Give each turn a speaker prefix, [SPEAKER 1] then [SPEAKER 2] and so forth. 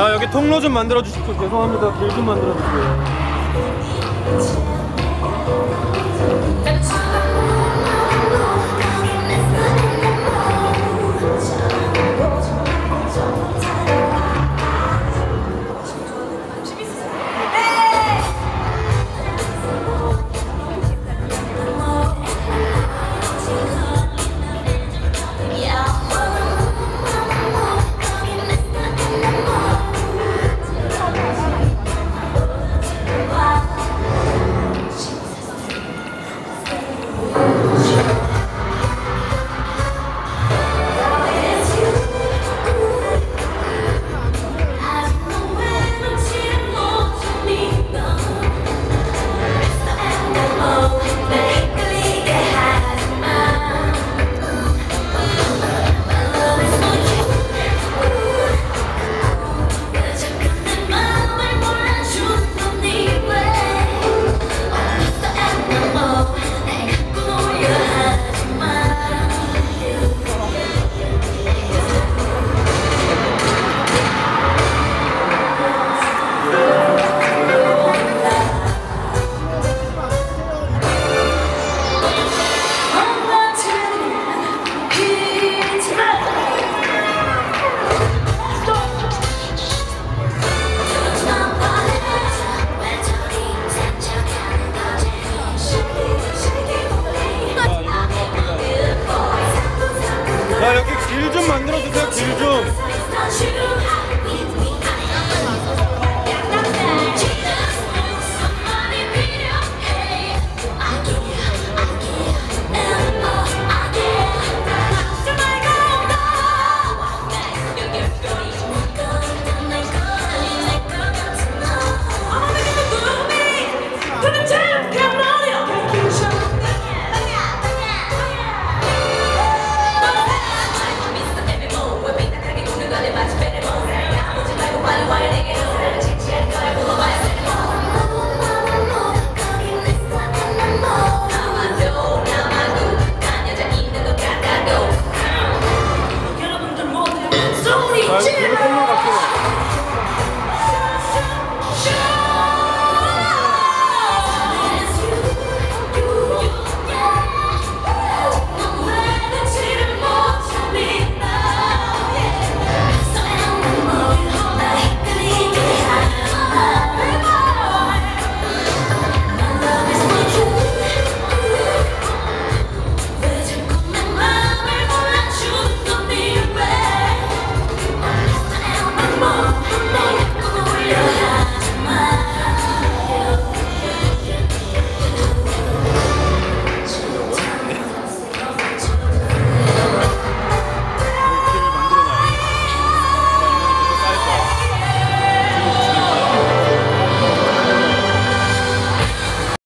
[SPEAKER 1] 아 여기 통로 좀 만들어 주십시오. 죄송합니다. 길 좀 만들어 주세요. 길 좀 만들어 주세요. 길 좀. 자 여기 길 통로 갈게요.